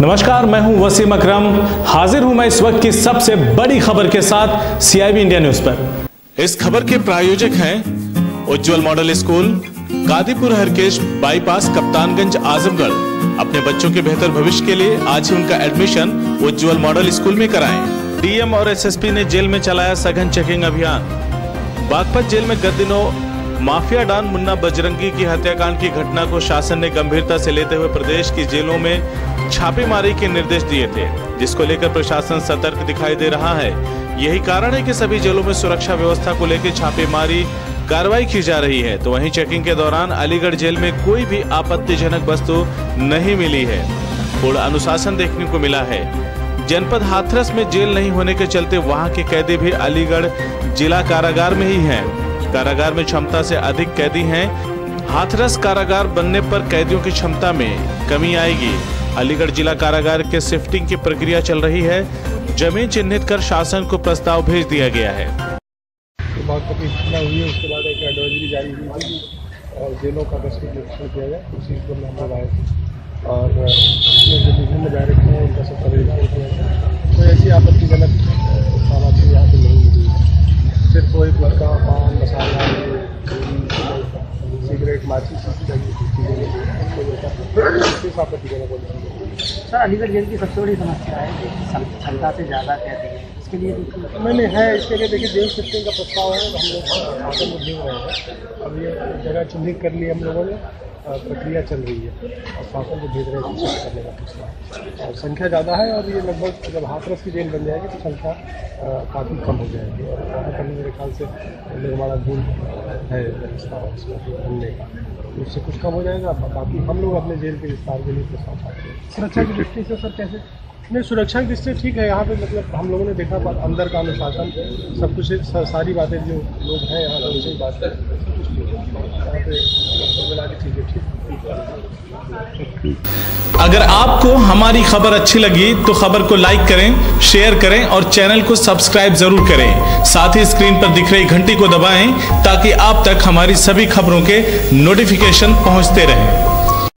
नमस्कार, मैं हूँ वसीम अकरम। हाजिर हूँ मैं इस वक्त की सबसे बड़ी खबर के साथ सीआईबी इंडिया न्यूज़ पर। इस खबर के प्रायोजक हैं Ujjwal model school Kadipur Harkesh, bypass Kaptanganj, Azamgarh. अपने बच्चों के बेहतर भविष्य के लिए आज ही उनका एडमिशन उज्जवल मॉडल स्कूल में कराएँ। डीएम और एसएसपी ने जेल में चलाया सघन चेकिंग अभियान। बागपत जेल में गत दिनों माफिया डॉन मुन्ना बजरंगी की हत्याकांड की घटना को शासन ने गंभीरता से लेते हुए प्रदेश की जेलों में छापेमारी के निर्देश दिए थे, जिसको लेकर प्रशासन सतर्क दिखाई दे रहा है। यही कारण है कि सभी जेलों में सुरक्षा व्यवस्था को लेकर छापेमारी कार्रवाई की जा रही है। तो वहीं चेकिंग के दौरान अलीगढ़ जेल में कोई भी आपत्तिजनक वस्तु नहीं मिली है। पूर्ण अनुशासन देखने को मिला है। जनपद हाथरस में जेल नहीं होने के चलते वहाँ के कैदी भी अलीगढ़ जिला कारागार में ही हैं। कारागार में क्षमता से अधिक कैदी हैं। हाथरस कारागार बनने पर कैदियों की क्षमता में कमी आएगी। अलीगढ़ जिला कारागार के शिफ्टिंग की प्रक्रिया चल रही है। ज़मीन चिन्हित कर शासन को प्रस्ताव भेज दिया गया है। है उसके बाद एक एडवाइजरी जारी हुई थी अ, जेलों का निरीक्षण किया उसी पर हम लोग आए थे। और जो विभिन्न हैं उनका जाए कोई ऐसी आपत्तिजनक सामग्री यहाँ पे नहीं मिली सिर्फ़ गुटखा पान मसाला सिगरेट कोई ऐसा आपत्तिजनक। सर, अलीगढ़ जेल की सबसे बड़ी समस्या है कि क्षमता से ज़्यादा कैदी है इसके लिए नहीं नहीं, है, इसके लिए देखिए, जेल शिफ्टिंग का प्रस्ताव है, हम लोग शासन में भेज रहे हैं। अब ये जगह चिन्हित कर ली हम लोगों ने प्रक्रिया चल रही है, और शासन को भेज रहे हैं करने का प्रस्ताव। और संख्या ज़्यादा है, और ये लगभग जब हाथरस की जेल बन जाएगी तो संख्या काफ़ी कम हो जाएगी। और वहाँ करने मेरे ख्याल से निर्माणा गुण है व्यवस्था उसमें बनने का। तो उससे कुछ कम हो जाएगा बाकी हम लोग अपने जेल के विस्तार के लिए प्रस्ताव पाते हैं सुरक्षा की दृष्टि से सर कैसे? नहीं सुरक्षा की दृष्टि ठीक है यहाँ पे मतलब हम लोगों ने देखा अंदर का अनुशासन सब कुछ सा- सारी बातें जो लोग हैं यहाँ पर उनसे बात करें। सब कुछ ठीक है यहाँ पे मिला के ठीक है। ठीक अगर आपको हमारी खबर अच्छी लगी तो खबर को लाइक करें शेयर करें और चैनल को सब्सक्राइब ज़रूर करें। साथ ही स्क्रीन पर दिख रही घंटी को दबाएँ ताकि आप तक हमारी सभी खबरों के नोटिफिकेशन पहुँचते रहें।